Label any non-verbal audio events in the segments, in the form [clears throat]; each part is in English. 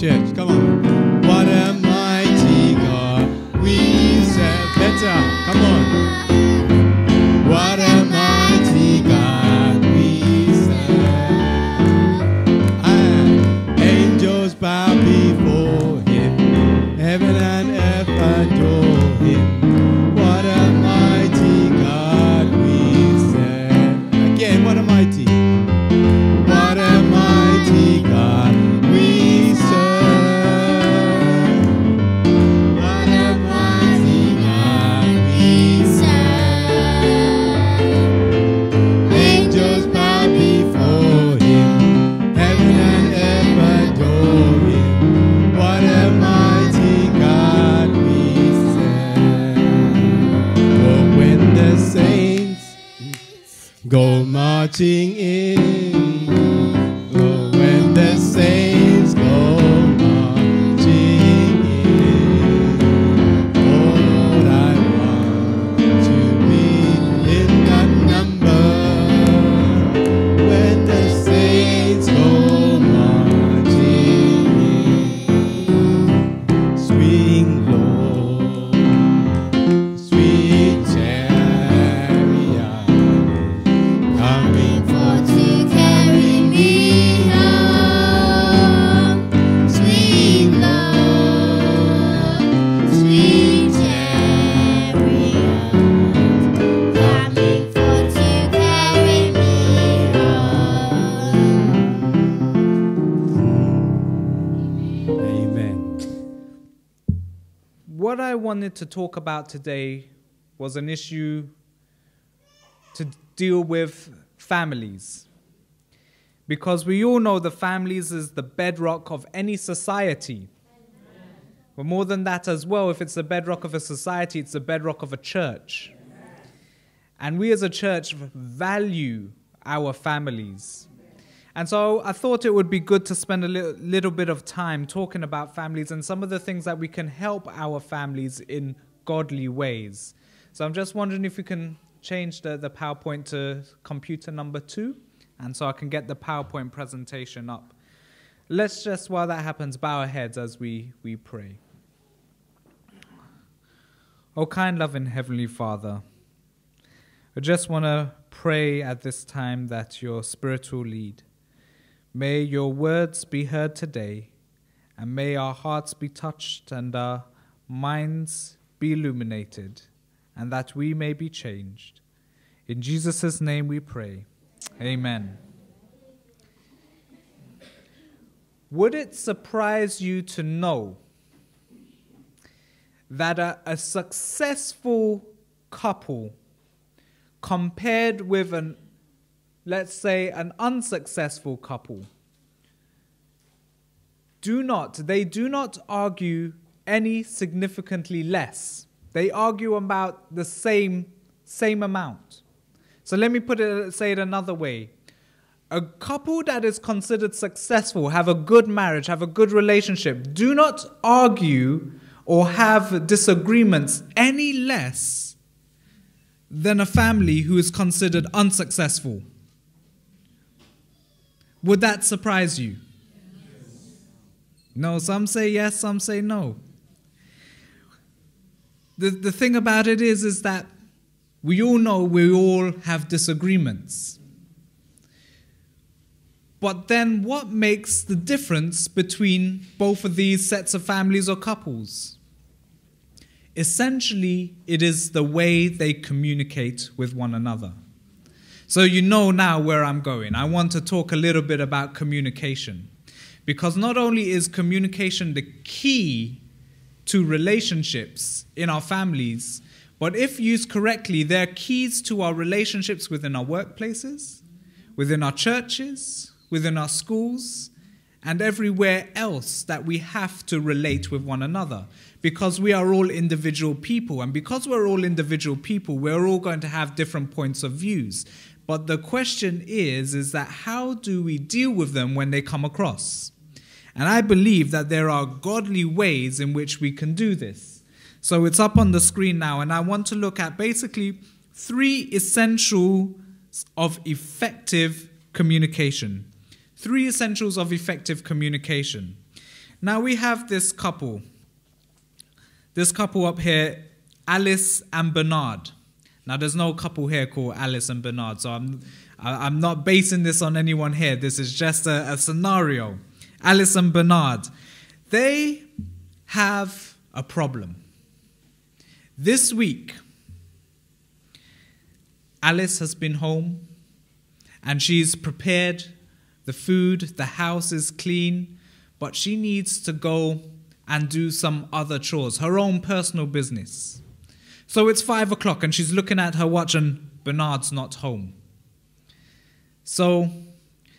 church. Wanted to talk about today was an issue to deal with families. Because we all know the families is the bedrock of any society. But more than that as well, if it's the bedrock of a society, it's the bedrock of a church. And we as a church value our families. And so I thought it would be good to spend a little, little bit of time talking about families and some of the things that we can help our families in godly ways. So I'm just wondering if we can change the, the PowerPoint to computer number two, and so I can get the PowerPoint presentation up. Let's just, while that happens, bow our heads as we, we pray. Oh, kind, loving Heavenly Father, I just want to pray at this time that your Spirit will lead. May your words be heard today, and may our hearts be touched and our minds be illuminated, and that we may be changed. In Jesus' name we pray. Amen. Would it surprise you to know that a, a successful couple compared with an let's say an unsuccessful couple. Do not they do not argue any significantly less. They argue about the same same amount. So let me put it say it another way. A couple that is considered successful have a good marriage have a good relationship do not argue or have disagreements any less than a family who is considered unsuccessful would that surprise you? No, some say yes, some say no. The, the thing about it is, is that we all know we all have disagreements. But then what makes the difference between both of these sets of families or couples? Essentially, it is the way they communicate with one another. So you know now where I'm going. I want to talk a little bit about communication. Because not only is communication the key to relationships in our families, but if used correctly, they're keys to our relationships within our workplaces, within our churches, within our schools, and everywhere else that we have to relate with one another. Because we are all individual people, and because we're all individual people, we're all going to have different points of views. But the question is, is that how do we deal with them when they come across? And I believe that there are godly ways in which we can do this. So it's up on the screen now, and I want to look at basically three essentials of effective communication. Three essentials of effective communication. Now we have this couple. This couple up here, Alice and Bernard. Now there's no couple here called Alice and Bernard, so I'm I- I'm not basing this on anyone here. This is just a, a scenario. Alice and Bernard, they have a problem. This week, Alice has been home and she's prepared the food, the house is clean, but she needs to go and do some other chores, her own personal business. So it's five o'clock and she's looking at her watch and Bernard's not home. So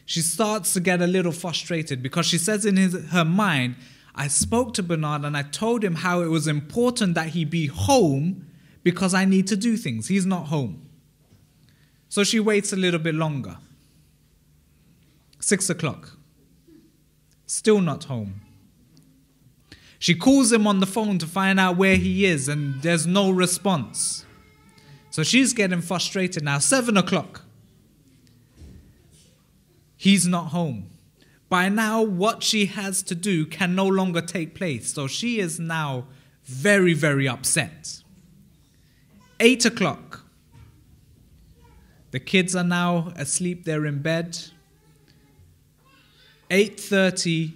she starts to get a little frustrated because she says in his, her mind, I spoke to Bernard and I told him how it was important that he be home because I need to do things. He's not home. So she waits a little bit longer. Six o'clock. Still not home. She calls him on the phone to find out where he is, and there's no response. So she's getting frustrated now. Seven o'clock. He's not home. By now, what she has to do can no longer take place. So she is now very, very upset. Eight o'clock. The kids are now asleep, they're in bed. 8:30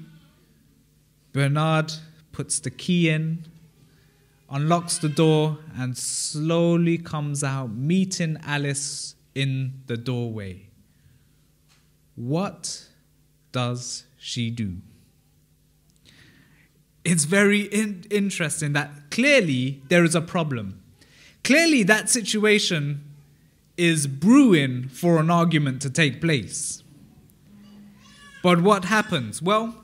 Bernard puts the key in, unlocks the door and slowly comes out meeting Alice in the doorway. What does she do? It's very in- interesting that clearly there is a problem. Clearly, that situation is brewing for an argument to take place. But what happens? Well,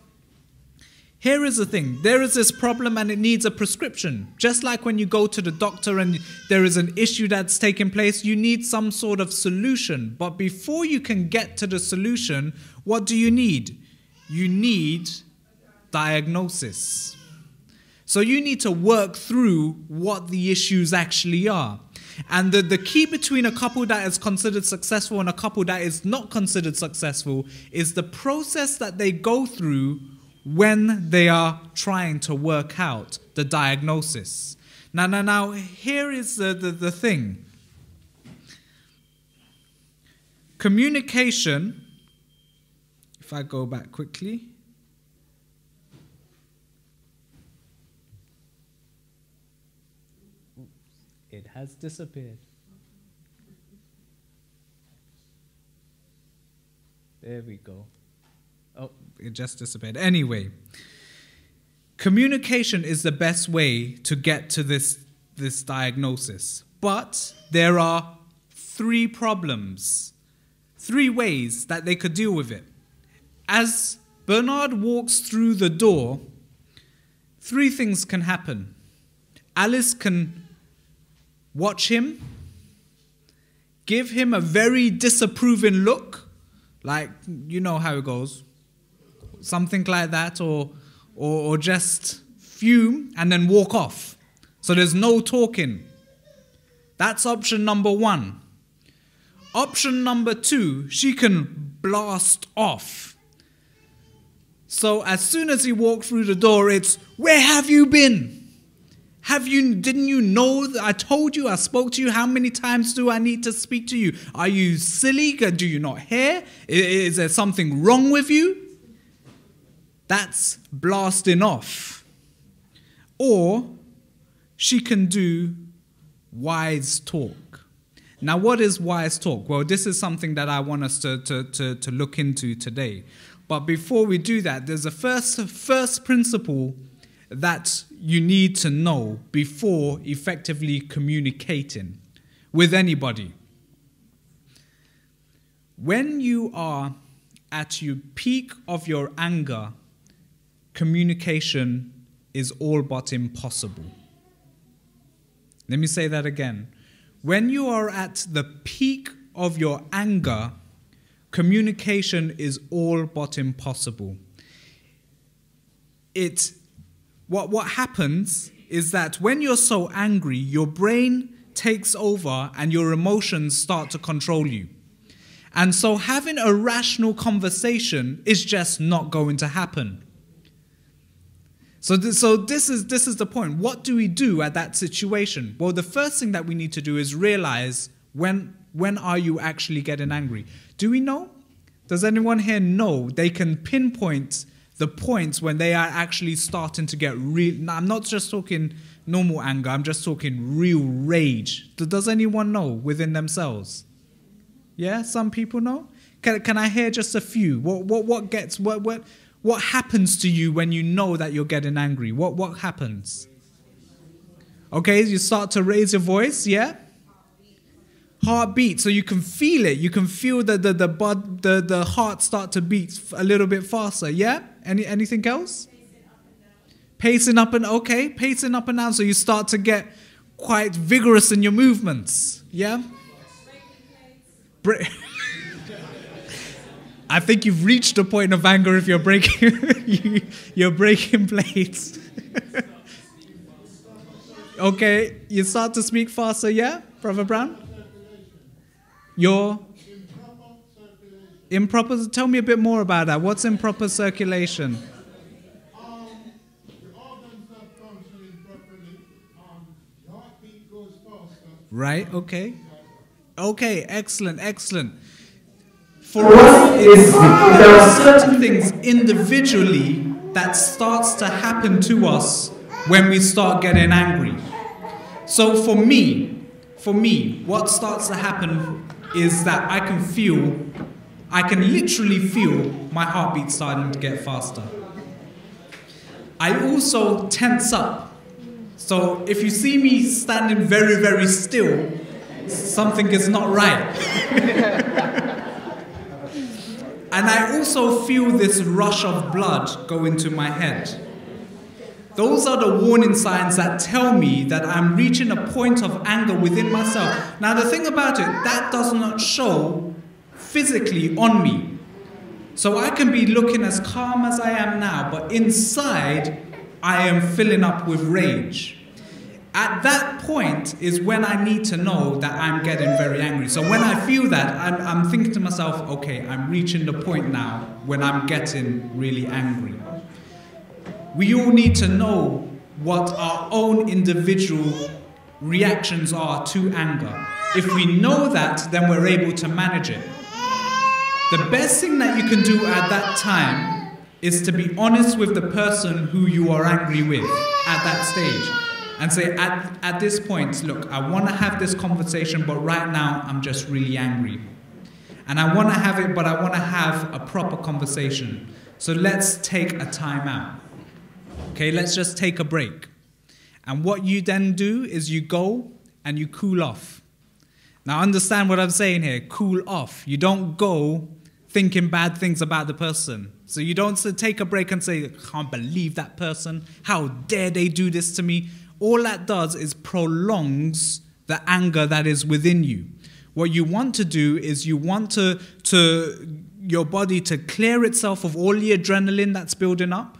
here is the thing there is this problem and it needs a prescription. Just like when you go to the doctor and there is an issue that's taking place, you need some sort of solution. But before you can get to the solution, what do you need? You need diagnosis. So you need to work through what the issues actually are. And the, the key between a couple that is considered successful and a couple that is not considered successful is the process that they go through when they are trying to work out the diagnosis. Now, now, now, here is the, the, the thing communication, if I go back quickly. It has disappeared. There we go. It just disappeared. Anyway, communication is the best way to get to this, this diagnosis. But there are three problems, three ways that they could deal with it. As Bernard walks through the door, three things can happen. Alice can watch him, give him a very disapproving look, like you know how it goes, something like that, or, or, or just fume and then walk off. So there's no talking. That's option number one. Option number two, she can blast off. So as soon as he walked through the door, it's, Where have you been? Have you didn't you know that I told you I spoke to you how many times do I need to speak to you are you silly do you not hear is there something wrong with you that's blasting off. Or she can do wise talk. Now what is wise talk? Well this is something that I want us to, to, to, to look into today. But before we do that there's a first first principle that you need to know before effectively communicating with anybody. When you are at your peak of your anger, communication is all but impossible. Let me say that again. When you are at the peak of your anger, communication is all but impossible. It what, what happens is that when you're so angry, your brain takes over and your emotions start to control you. And so having a rational conversation is just not going to happen. So, th- so this is this is the point. What do we do at that situation? Well, the first thing that we need to do is realize when when are you actually getting angry? Do we know? Does anyone here know they can pinpoint the points when they are actually starting to get real? Now, I'm not just talking normal anger. I'm just talking real rage. Does anyone know within themselves? Yeah, some people know. Can, can I hear just a few? What what what gets what what what happens to you when you know that you're getting angry? What what happens? Okay, you start to raise your voice, yeah? Heartbeat, so you can feel it. You can feel the the the bud, the, the heart start to beat a little bit faster, yeah? Any anything else? Pacing up and okay, pacing up and down, so you start to get quite vigorous in your movements, yeah? Bre- I think you've reached a point of anger if you're breaking [laughs] you, you're breaking plates. [laughs] okay, you start to speak faster, yeah, Brother Brown? Your improper tell me a bit more about that. What's improper circulation? Right, okay. Okay, excellent, excellent. For us, there are certain things individually that starts to happen to us when we start getting angry. So for me, for me, what starts to happen is that I can feel, I can literally feel my heartbeat starting to get faster. I also tense up. So if you see me standing very, very still, something is not right. [laughs] and I also feel this rush of blood go into my head. Those are the warning signs that tell me that I'm reaching a point of anger within myself. Now, the thing about it, that does not show physically on me. So I can be looking as calm as I am now, but inside, I am filling up with rage. At that point is when I need to know that I'm getting very angry. So when I feel that, I'm, I'm thinking to myself, okay, I'm reaching the point now when I'm getting really angry. We all need to know what our own individual reactions are to anger. If we know that, then we're able to manage it. The best thing that you can do at that time is to be honest with the person who you are angry with at that stage and say, at, at this point, look, I want to have this conversation, but right now I'm just really angry. And I want to have it, but I want to have a proper conversation. So let's take a time out. Okay, let's just take a break. And what you then do is you go and you cool off. Now, understand what I'm saying here cool off. You don't go thinking bad things about the person. So you don't take a break and say, I can't believe that person. How dare they do this to me? All that does is prolongs the anger that is within you. What you want to do is you want to, to your body to clear itself of all the adrenaline that's building up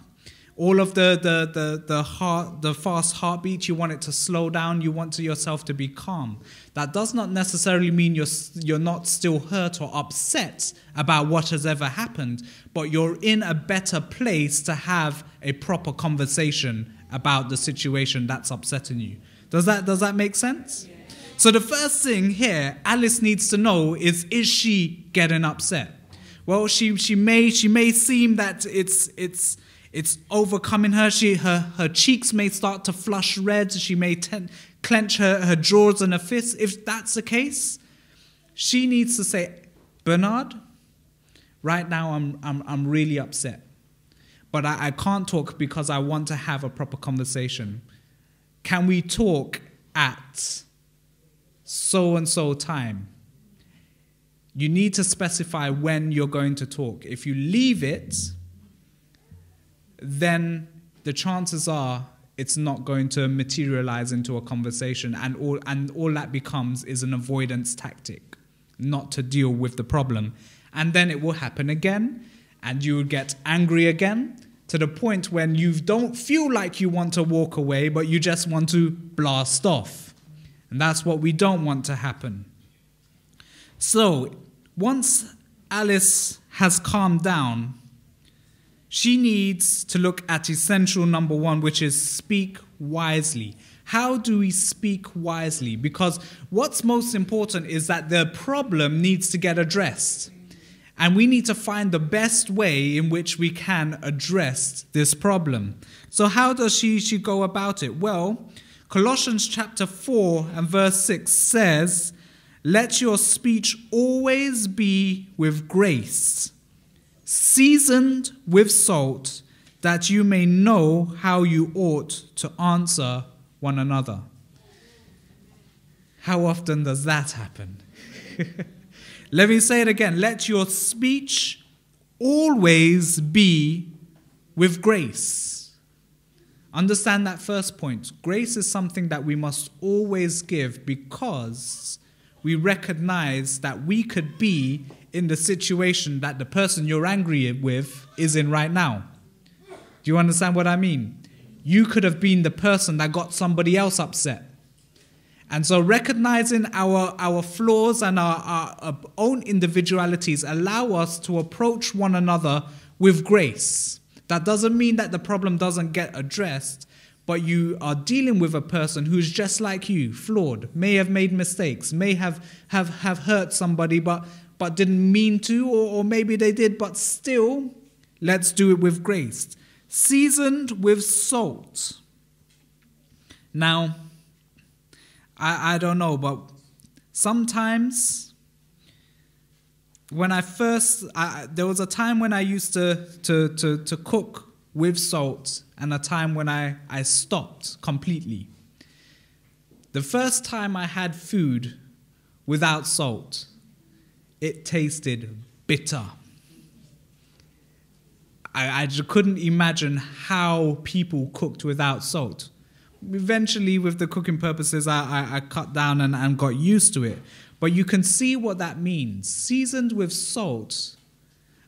all of the the the the heart the fast heartbeat. You want it to slow down. You want to yourself to be calm. That does not necessarily mean you're you're not still hurt or upset about what has ever happened but you're in a better place to have a proper conversation about the situation that's upsetting you does that does that make sense so the first thing here alice needs to know is is she getting upset well she she may she may seem that it's it's it's overcoming her. She, her, her cheeks may start to flush red. She may ten, clench her, her jaws and her fists. If that's the case, she needs to say, Bernard, right now I'm, I'm, I'm really upset. But I, I can't talk because I want to have a proper conversation. Can we talk at so and so time? You need to specify when you're going to talk. If you leave it, then the chances are it's not going to materialize into a conversation and all and all that becomes is an avoidance tactic not to deal with the problem and then it will happen again and you will get angry again to the point when you don't feel like you want to walk away but you just want to blast off and that's what we don't want to happen so once alice has calmed down she needs to look at essential number one, which is speak wisely. How do we speak wisely? Because what's most important is that the problem needs to get addressed. And we need to find the best way in which we can address this problem. So, how does she, she go about it? Well, Colossians chapter 4 and verse 6 says, Let your speech always be with grace, seasoned with salt, that you may know how you ought to answer one another. How often does that happen? [laughs] Let me say it again. Let your speech always be with grace. Understand that first point. Grace is something that we must always give because we recognize that we could be in the situation that the person you're angry with is in right now. Do you understand what I mean? You could have been the person that got somebody else upset. And so recognizing our, our flaws and our, our, our own individualities allow us to approach one another with grace. That doesn't mean that the problem doesn't get addressed, but you are dealing with a person who's just like you, flawed, may have made mistakes, may have, have, have hurt somebody, but, but didn't mean to, or, or maybe they did, but still, let's do it with grace. Seasoned with salt. Now, I, I don't know, but sometimes when I first, I, there was a time when I used to, to, to, to cook with salt and a time when I, I stopped completely. The first time I had food without salt, it tasted bitter. I, I just couldn't imagine how people cooked without salt eventually with the cooking purposes I, I, I, cut down and, and got used to it. But you can see what that means. Seasoned with salt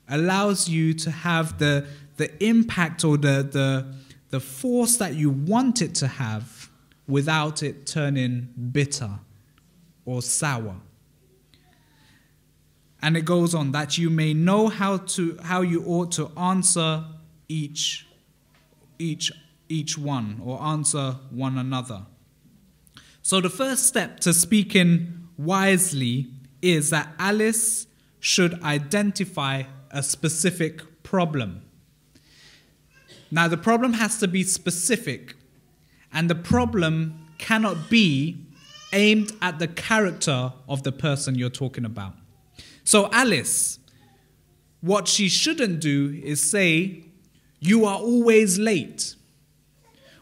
allows you to have the the impact or the the the force that you want it to have without it turning bitter or sour. And it goes on that you may know how to how you ought to answer each each each one or answer one another. So, the first step to speaking wisely is that Alice should identify a specific problem. Now, the problem has to be specific, and the problem cannot be aimed at the character of the person you're talking about. So, Alice, what she shouldn't do is say, You are always late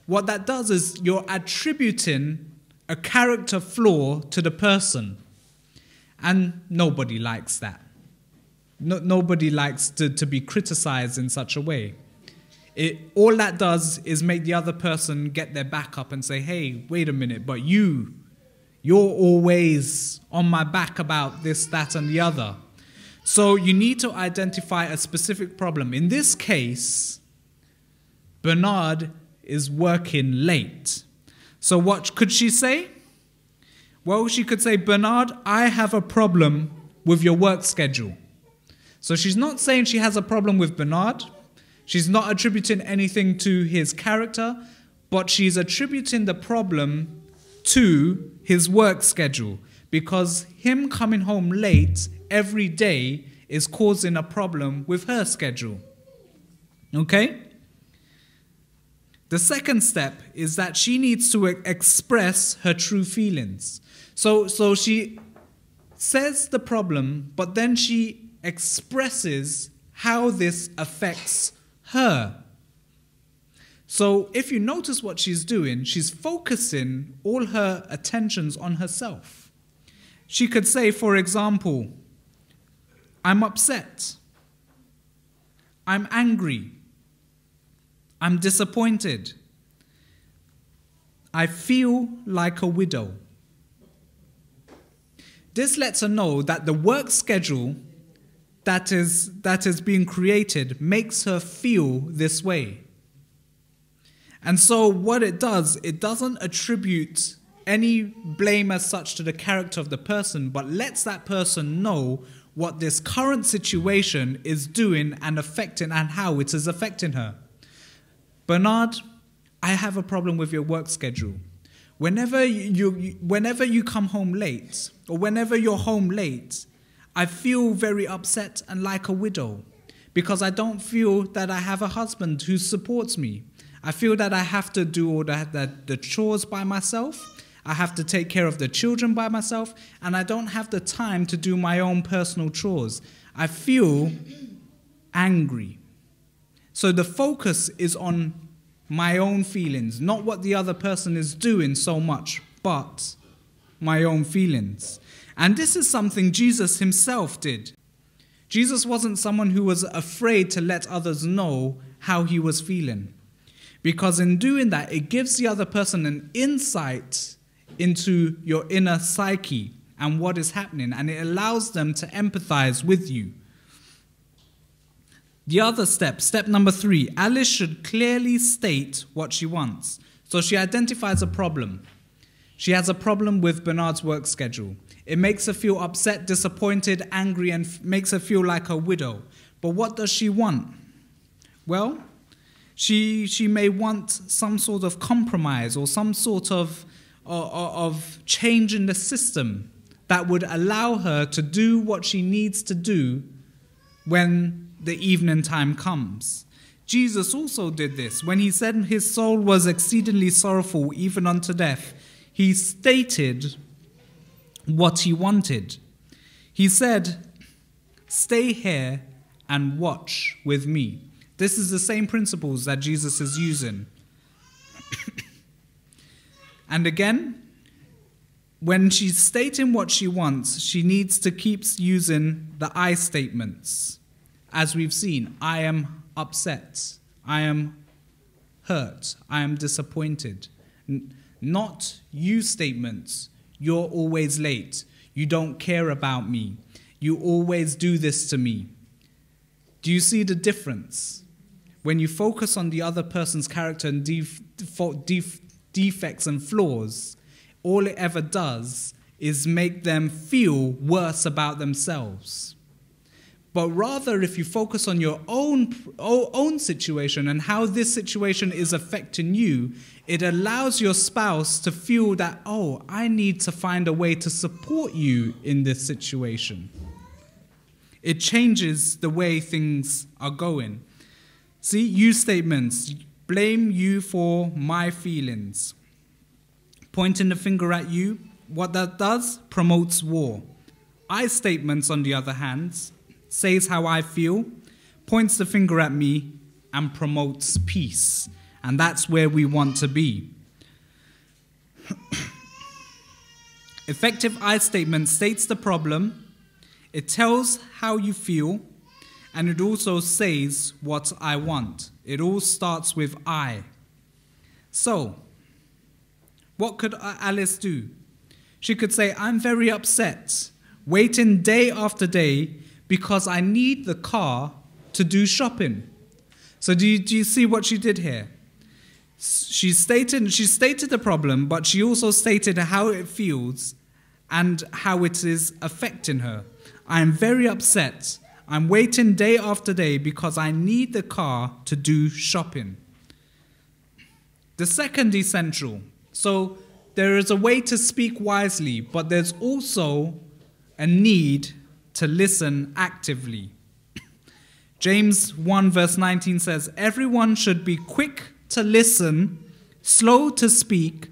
what that does is you're attributing a character flaw to the person. And nobody likes that. No, nobody likes to, to be criticized in such a way. It, all that does is make the other person get their back up and say, hey, wait a minute, but you, you're always on my back about this, that, and the other. So you need to identify a specific problem. In this case, Bernard is working late. So, what could she say? Well, she could say, Bernard, I have a problem with your work schedule. So, she's not saying she has a problem with Bernard. She's not attributing anything to his character, but she's attributing the problem to his work schedule because him coming home late every day is causing a problem with her schedule. Okay? The second step is that she needs to express her true feelings. So, so she says the problem, but then she expresses how this affects her. So, if you notice what she's doing, she's focusing all her attentions on herself. She could say, for example, I'm upset. I'm angry. I'm disappointed. I feel like a widow. This lets her know that the work schedule that is, that is being created makes her feel this way. And so, what it does, it doesn't attribute any blame as such to the character of the person, but lets that person know what this current situation is doing and affecting and how it is affecting her. Bernard, I have a problem with your work schedule. Whenever you, you, whenever you come home late, or whenever you're home late, I feel very upset and like a widow because I don't feel that I have a husband who supports me. I feel that I have to do all the, the, the chores by myself. I have to take care of the children by myself, and I don't have the time to do my own personal chores. I feel angry. So the focus is on my own feelings, not what the other person is doing so much, but my own feelings. And this is something Jesus himself did. Jesus wasn't someone who was afraid to let others know how he was feeling. Because in doing that, it gives the other person an insight into your inner psyche and what is happening, and it allows them to empathize with you. The other step, step number three, Alice should clearly state what she wants. So she identifies a problem. She has a problem with Bernard's work schedule. It makes her feel upset, disappointed, angry, and makes her feel like a widow. But what does she want? Well, she, she may want some sort of compromise or some sort of, of, of change in the system that would allow her to do what she needs to do when the evening time comes. Jesus also did this. When he said his soul was exceedingly sorrowful, even unto death, he stated what he wanted. He said, Stay here and watch with me. This is the same principles that Jesus is using. [coughs] and again, when she's stating what she wants, she needs to keep using the I statements. As we've seen, I am upset, I am hurt, I am disappointed. N- not you statements. You're always late. You don't care about me. You always do this to me. Do you see the difference? When you focus on the other person's character and def- def- defects and flaws, all it ever does is make them feel worse about themselves. But rather, if you focus on your own, own situation and how this situation is affecting you, it allows your spouse to feel that, oh, I need to find a way to support you in this situation. It changes the way things are going. See, you statements blame you for my feelings. Pointing the finger at you, what that does promotes war. I statements, on the other hand, says how I feel, points the finger at me, and promotes peace. And that's where we want to be. [clears throat] Effective I statement states the problem, it tells how you feel, and it also says what I want. It all starts with I. So, what could Alice do? She could say, I'm very upset, waiting day after day because I need the car to do shopping. So, do you, do you see what she did here? She stated, she stated the problem, but she also stated how it feels and how it is affecting her. I am very upset. I'm waiting day after day because I need the car to do shopping. The second essential. So there is a way to speak wisely, but there's also a need to listen actively. James 1 verse 19 says, Everyone should be quick to listen, slow to speak,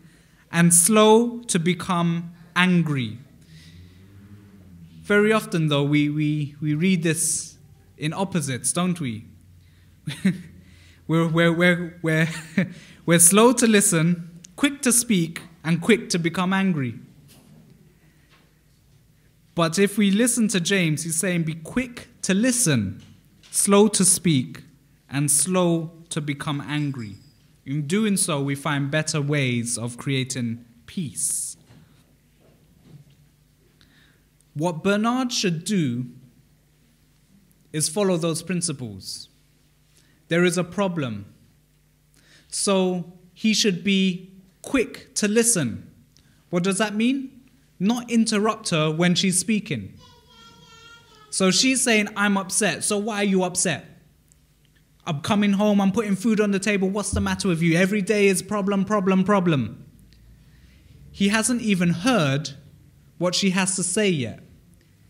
and slow to become angry. Very often, though, we, we, we read this in opposites, don't we? [laughs] we're, we're, we're, we're, [laughs] we're slow to listen, quick to speak, and quick to become angry. But if we listen to James, he's saying, be quick to listen, slow to speak, and slow to become angry. In doing so, we find better ways of creating peace. What Bernard should do is follow those principles. There is a problem. So he should be quick to listen. What does that mean? Not interrupt her when she's speaking. So she's saying, I'm upset. So why are you upset? I'm coming home, I'm putting food on the table. What's the matter with you? Every day is problem, problem, problem. He hasn't even heard what she has to say yet.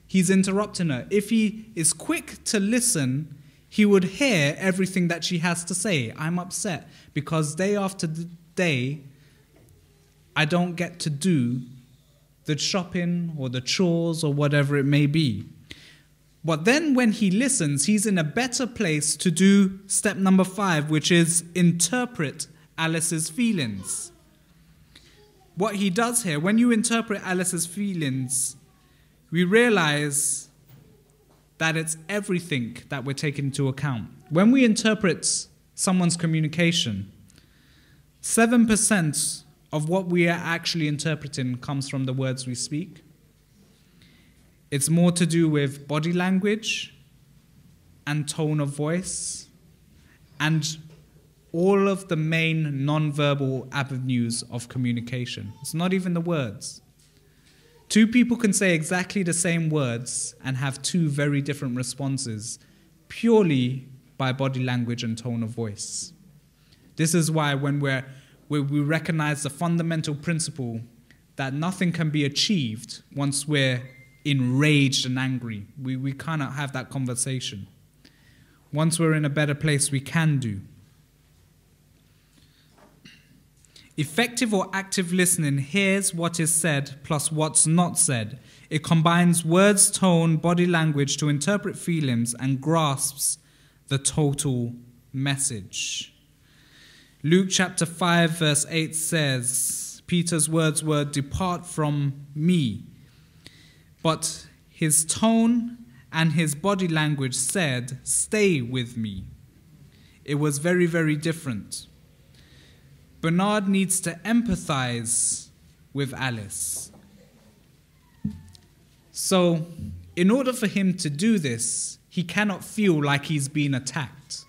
He's interrupting her. If he is quick to listen, he would hear everything that she has to say. I'm upset because day after day, I don't get to do the shopping or the chores or whatever it may be. But then when he listens, he's in a better place to do step number five, which is interpret Alice's feelings. What he does here, when you interpret Alice's feelings, we realize that it's everything that we're taking into account. When we interpret someone's communication, 7% of what we are actually interpreting comes from the words we speak. It's more to do with body language and tone of voice and all of the main non-verbal avenues of communication. It's not even the words. Two people can say exactly the same words and have two very different responses purely by body language and tone of voice. This is why when we're, we, we recognize the fundamental principle that nothing can be achieved once we're enraged and angry. We, we cannot have that conversation. Once we're in a better place, we can do. Effective or active listening hears what is said plus what's not said. It combines words, tone, body language to interpret feelings and grasps the total message. Luke chapter 5, verse 8 says, Peter's words were, Depart from me. But his tone and his body language said, Stay with me. It was very, very different. Bernard needs to empathize with Alice. So, in order for him to do this, he cannot feel like he's been attacked.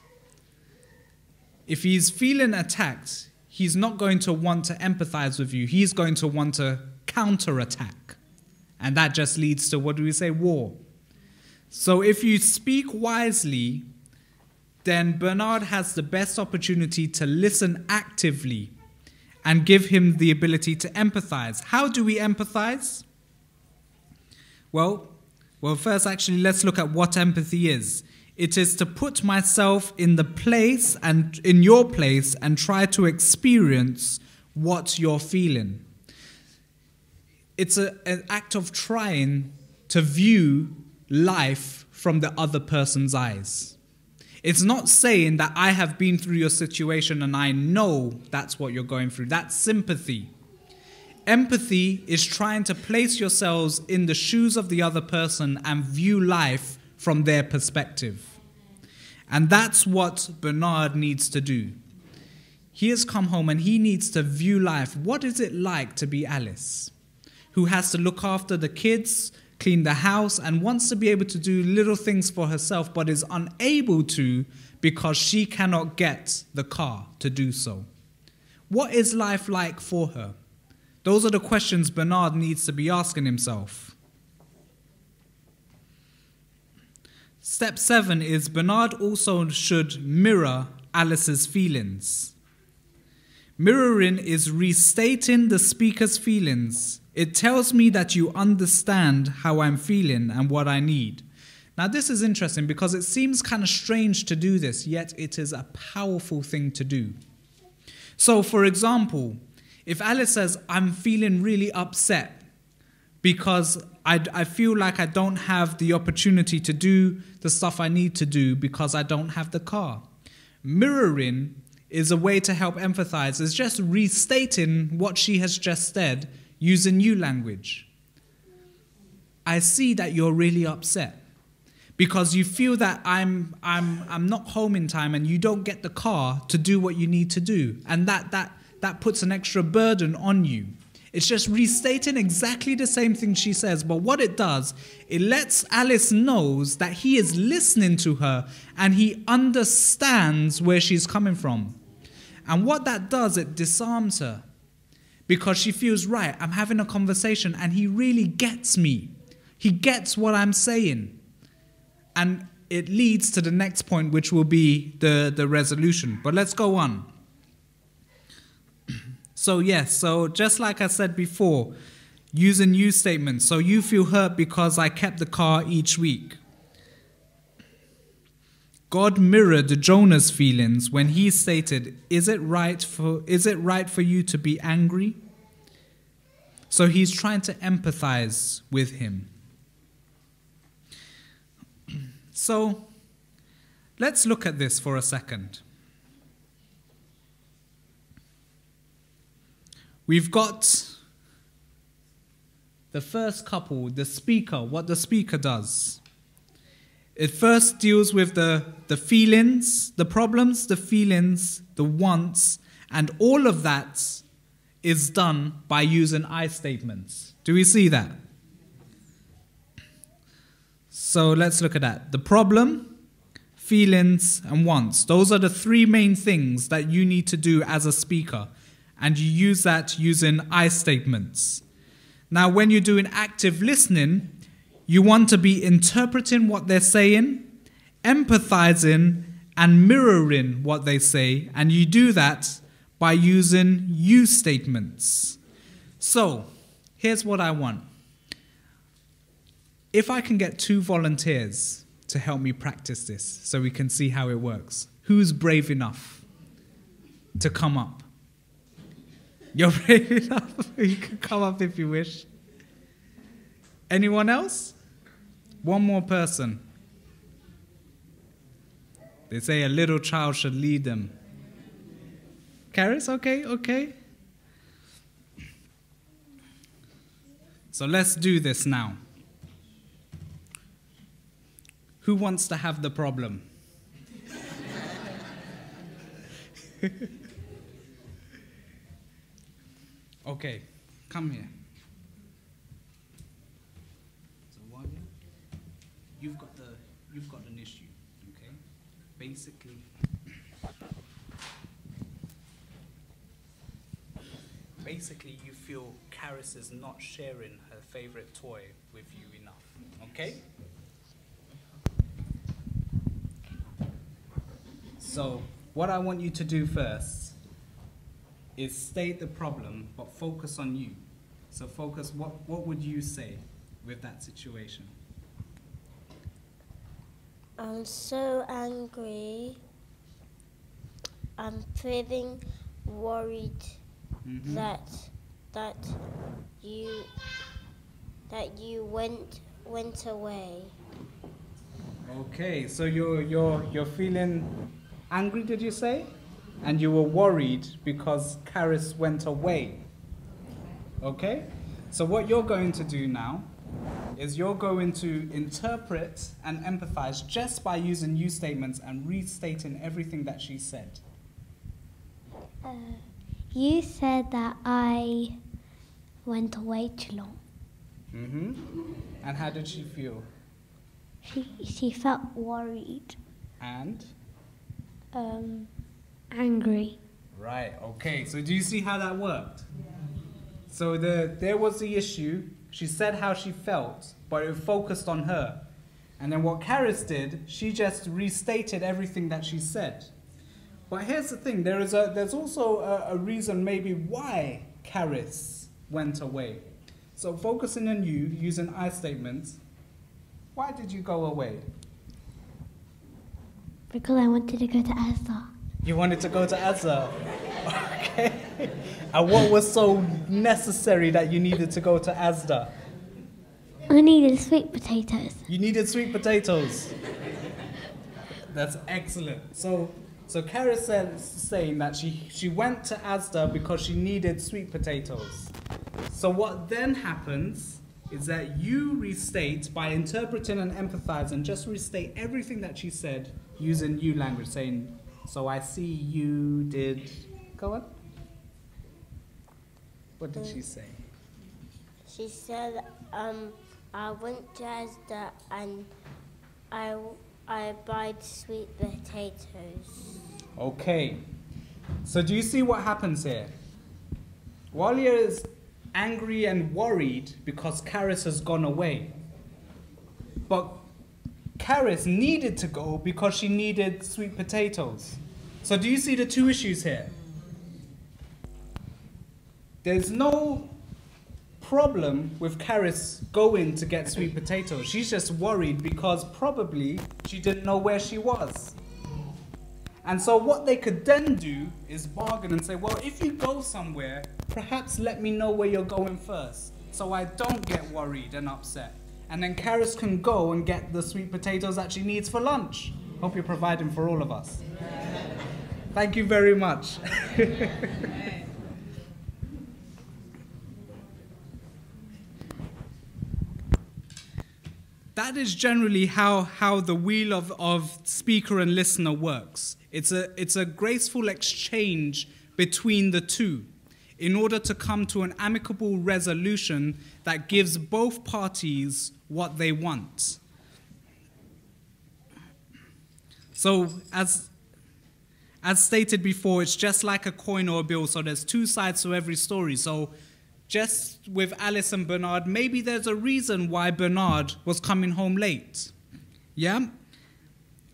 If he's feeling attacked, he's not going to want to empathize with you. He's going to want to counterattack. And that just leads to what do we say? War. So if you speak wisely, then Bernard has the best opportunity to listen actively and give him the ability to empathize. How do we empathize? Well, well, first, actually, let's look at what empathy is. It is to put myself in the place and in your place and try to experience what you're feeling. It's a, an act of trying to view life from the other person's eyes. It's not saying that I have been through your situation and I know that's what you're going through. That's sympathy. Empathy is trying to place yourselves in the shoes of the other person and view life from their perspective. And that's what Bernard needs to do. He has come home and he needs to view life. What is it like to be Alice, who has to look after the kids, clean the house, and wants to be able to do little things for herself, but is unable to because she cannot get the car to do so? What is life like for her? Those are the questions Bernard needs to be asking himself. Step seven is Bernard also should mirror Alice's feelings. Mirroring is restating the speaker's feelings. It tells me that you understand how I'm feeling and what I need. Now, this is interesting because it seems kind of strange to do this, yet it is a powerful thing to do. So, for example, if Alice says, I'm feeling really upset because I, I feel like I don't have the opportunity to do the stuff I need to do because I don't have the car. Mirroring is a way to help empathize, is just restating what she has just said using new language. I see that you're really upset because you feel that I'm, I'm, I'm not home in time and you don't get the car to do what you need to do. And that, that, that puts an extra burden on you. It's just restating exactly the same thing she says, but what it does, it lets Alice knows that he is listening to her and he understands where she's coming from. And what that does, it disarms her. because she feels right. I'm having a conversation and he really gets me. He gets what I'm saying. And it leads to the next point, which will be the, the resolution. But let's go on. So, yes, so just like I said before, use a you statement. So, you feel hurt because I kept the car each week. God mirrored Jonah's feelings when he stated, "Is it right for is it right for you to be angry?" So he's trying to empathize with him. [clears throat] So let's look at this for a second. We've got the first couple, the speaker, what the speaker does. It first deals with the, the feelings, the problems, the feelings, the wants, and all of that is done by using I statements. Do we see that? So let's look at that. The problem, feelings, and wants. Those are the three main things that you need to do as a speaker. And you use that using I statements. Now, when you're doing active listening, you want to be interpreting what they're saying, empathizing, and mirroring what they say. And you do that by using you statements. So, here's what I want. If I can get two volunteers to help me practice this so we can see how it works, who's brave enough to come up? You're brave enough? [laughs] you can come up if you wish. Anyone else? One more person. They say a little child should lead them. Karis, okay, okay. So let's do this now. Who wants to have the problem? [laughs] okay, come here. So one, you've got the you've got an issue, okay? Basically, basically you feel Karis is not sharing her favorite toy with you enough, okay? So, what I want you to do first is state the problem, but focus on you. So, focus, what, what would you say with that situation? I'm so angry. I'm feeling worried Mhm. that that you that you went went away. Okay, so you're, you're, you're feeling angry, did you say? And you were worried because Karis went away. Okay? So, what you're going to do now is you're going to interpret and empathize just by using you statements and restating everything that she said. Uh, you said that I went away too long. hmm And how did she feel? She, she felt worried, And? um, angry. Right, okay. So do you see how that worked? So the there was the issue. She said how she felt, but it focused on her. And then what Karis did, she just restated everything that she said. But here's the thing, there is a there's also a, a reason maybe why Karis went away. So focusing on you, using I statements, why did you go away? Because I wanted to go to Asda. You wanted to go to Azza. [laughs] Okay. And what was so necessary that you needed to go to Asda? I needed sweet potatoes. You needed sweet potatoes. That's excellent. So, so Kara said saying that she she went to Asda because she needed sweet potatoes. So what then happens is that you restate by interpreting and empathizing, just restate everything that she said using you language, saying, "So I see you did." Go on. What did she say? She said, um, I went to Asda and I, I bought sweet potatoes. Okay. So do you see what happens here? Walia is angry and worried because Karis has gone away. But Karis needed to go because she needed sweet potatoes. So do you see the two issues here? There's no problem with Karis going to get sweet potatoes. She's just worried because probably she didn't know where she was. And so what they could then do is bargain and say, well, if you go somewhere, perhaps let me know where you're going first, so I don't get worried and upset. And then Karis can go and get the sweet potatoes that she needs for lunch. Hope you're providing for all of us. Thank you very much. [laughs] that is generally how, how the wheel of, of speaker and listener works. It's a, it's a graceful exchange between the two in order to come to an amicable resolution that gives both parties what they want. So, as, as stated before, it's just like a coin or a bill, so there's two sides to every story. So, just with Alice and Bernard, maybe there's a reason why Bernard was coming home late. Yeah?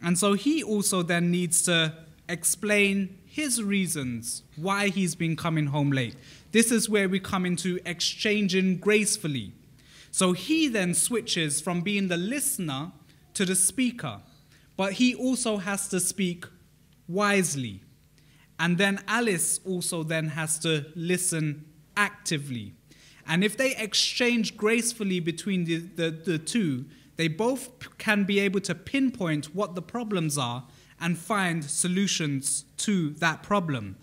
And so he also then needs to explain his reasons why he's been coming home late. This is where we come into exchanging gracefully. So he then switches from being the listener to the speaker, but he also has to speak wisely. And then Alice also then has to listen actively. And if they exchange gracefully between the, the, the two, they both can be able to pinpoint what the problems are and find solutions to that problem.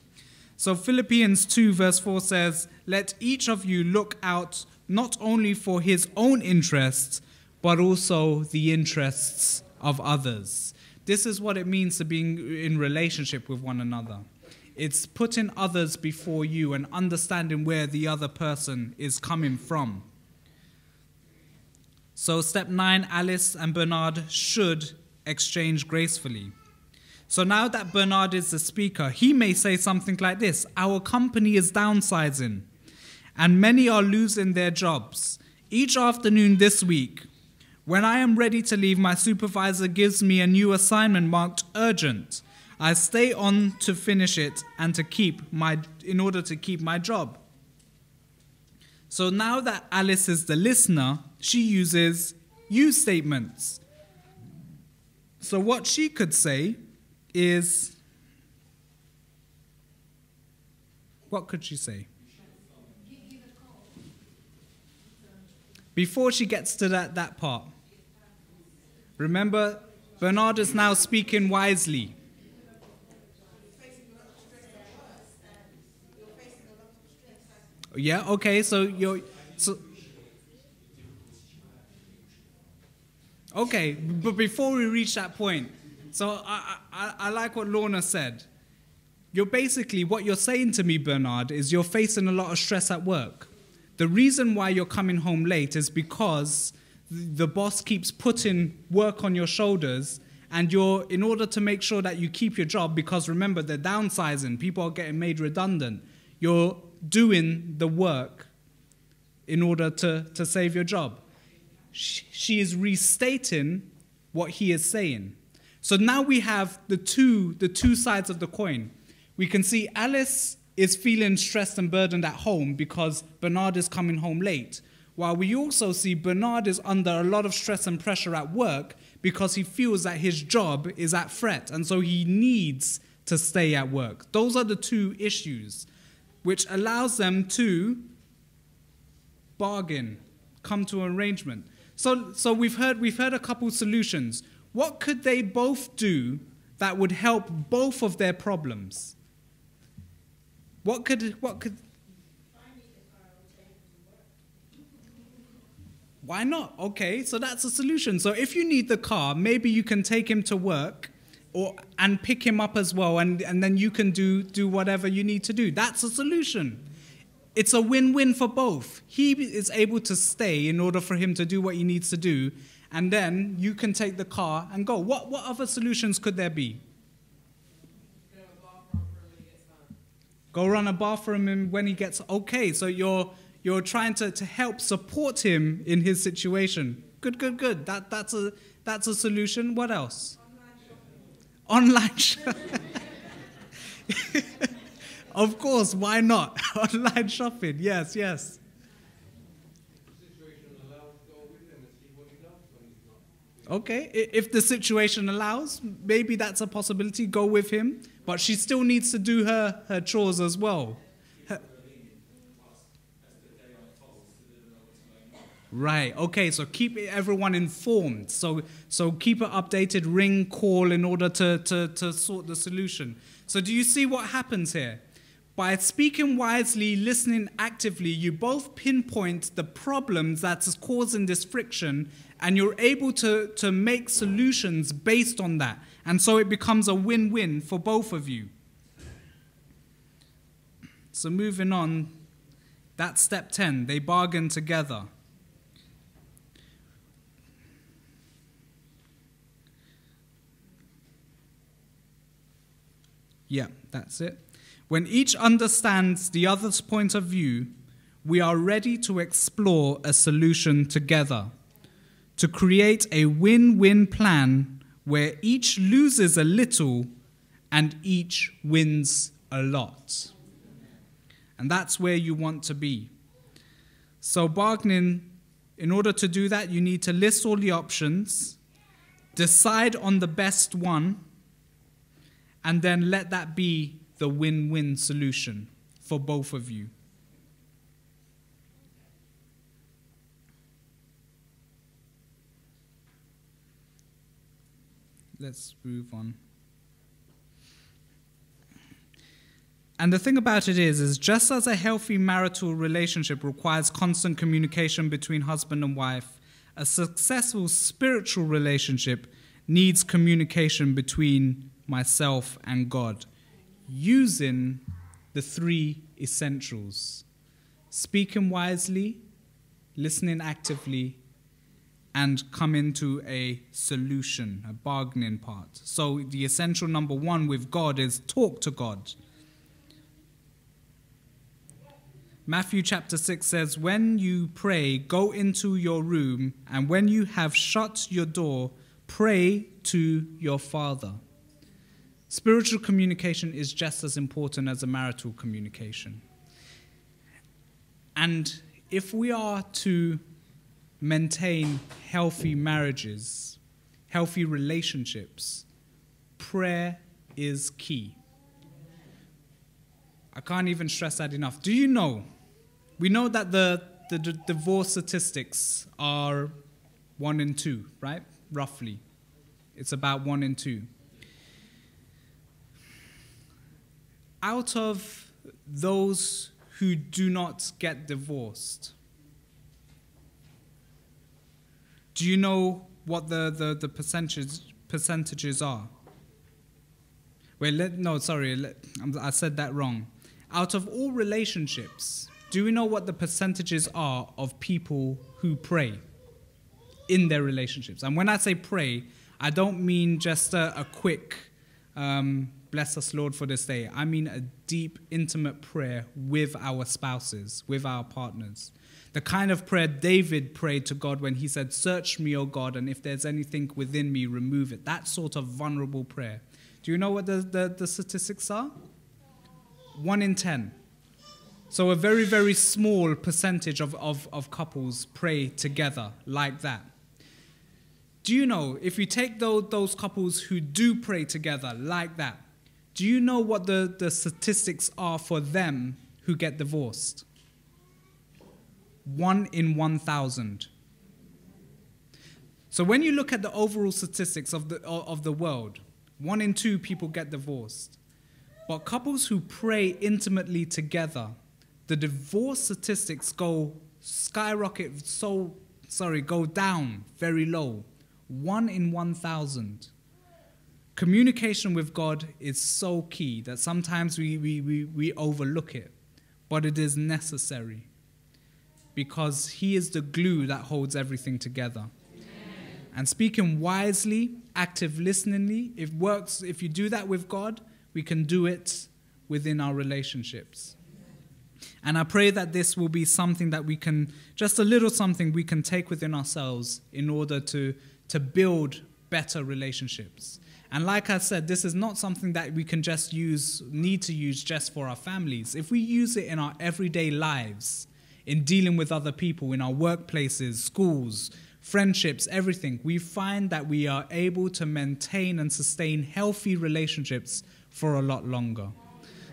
So Philippians 2, verse 4 says, Let each of you look out not only for his own interests, but also the interests of others. This is what it means to be in relationship with one another. It's putting others before you and understanding where the other person is coming from. So, step nine Alice and Bernard should exchange gracefully. So, now that Bernard is the speaker, he may say something like this Our company is downsizing, and many are losing their jobs. Each afternoon this week, when I am ready to leave, my supervisor gives me a new assignment marked urgent. I stay on to finish it and to keep my in order to keep my job. So now that Alice is the listener, she uses you statements. So what she could say is what could she say? Before she gets to that, that part. Remember, Bernard is now speaking wisely. Yeah, okay, so you're so Okay, but before we reach that point, so I, I, I like what Lorna said. You're basically, what you're saying to me, Bernard, is you're facing a lot of stress at work. The reason why you're coming home late is because the boss keeps putting work on your shoulders and you're in order to make sure that you keep your job because remember they're downsizing people are getting made redundant you're doing the work in order to, to save your job. She is restating what he is saying. So now we have the two, the two sides of the coin. We can see Alice is feeling stressed and burdened at home because Bernard is coming home late. While we also see Bernard is under a lot of stress and pressure at work because he feels that his job is at threat and so he needs to stay at work. Those are the two issues which allows them to bargain, come to an arrangement. So, so we've, heard, we've heard a couple solutions. What could they both do that would help both of their problems? What could, what could, Why not? Okay, so that's a solution. So if you need the car, maybe you can take him to work or and pick him up as well and, and then you can do do whatever you need to do that's a solution it's a win-win for both he is able to stay in order for him to do what he needs to do and then you can take the car and go what what other solutions could there be Go run a bath for him when he gets okay. So you're you're trying to, to help support him in his situation. Good, good, good. That that's a that's a solution. What else? Online shopping. [laughs] of course, why not? [laughs] Online shopping. Yes, yes. Okay, if the situation allows, maybe that's a possibility. Go with him, but she still needs to do her, her chores as well. Right. Okay. So keep everyone informed. So so keep it updated. Ring, call in order to to to sort the solution. So do you see what happens here? By speaking wisely, listening actively, you both pinpoint the problems that's causing this friction, and you're able to to make solutions based on that. And so it becomes a win-win for both of you. So moving on, that's step 10. They bargain together. Yeah, that's it. When each understands the other's point of view, we are ready to explore a solution together, to create a win win plan where each loses a little and each wins a lot. And that's where you want to be. So, bargaining, in order to do that, you need to list all the options, decide on the best one and then let that be the win win solution for both of you. Let's move on. And the thing about it is, is just as a healthy marital relationship requires constant communication between husband and wife, a successful spiritual relationship needs communication between myself and God, using the three essentials speaking wisely, listening actively, and coming to a solution, a bargaining part. So, the essential number one with God is talk to God. Matthew chapter 6 says, When you pray, go into your room, and when you have shut your door, pray to your Father. Spiritual communication is just as important as a marital communication. And if we are to maintain healthy marriages, healthy relationships, prayer is key. I can't even stress that enough. Do you know? We know that the, the, divorce statistics are one in two, right? Roughly. It's about one in two. Out of those who do not get divorced, do you know what the, the, the percentages, percentages are? Wait, let, no, sorry, let, I'm- said that wrong. Out of all relationships, do we know what the percentages are of people who pray in their relationships? And when I say pray, I don't mean just a, a quick, um, bless us, Lord, for this day. I mean a deep, intimate prayer with our spouses, with our partners. The kind of prayer David prayed to God when he said, Search me, O God, and if there's anything within me, remove it. That sort of vulnerable prayer. Do you know what the, the, the statistics are? One in ten. So a very, very small percentage of, of, of couples pray together like that. Do you know, if you take those, those couples who do pray together like that, do you know what the, the statistics are for them who get divorced? One in 1,000. So when you look at the overall statistics of the, of the world, one in two people get divorced. But couples who pray intimately together, the divorce statistics go skyrocket so sorry, go down very low. One in 1,000. Communication with God is so key that sometimes we, we, we, we overlook it, but it is necessary because He is the glue that holds everything together. And speaking wisely, active listeningly, it works. If you do that with God, we can do it within our relationships. And I pray that this will be something that we can, just a little something we can take within ourselves in order to, to build better relationships. And like I said, this is not something that we can just use, need to use just for our families. If we use it in our everyday lives, in dealing with other people, in our workplaces, schools, friendships, everything, we find that we are able to maintain and sustain healthy relationships for a lot longer.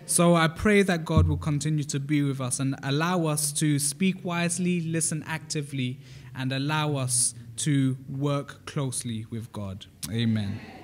So I pray that God will continue to be with us and allow us to speak wisely, listen actively, and allow us to work closely with God. Amen.